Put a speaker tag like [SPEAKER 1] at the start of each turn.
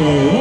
[SPEAKER 1] Oh.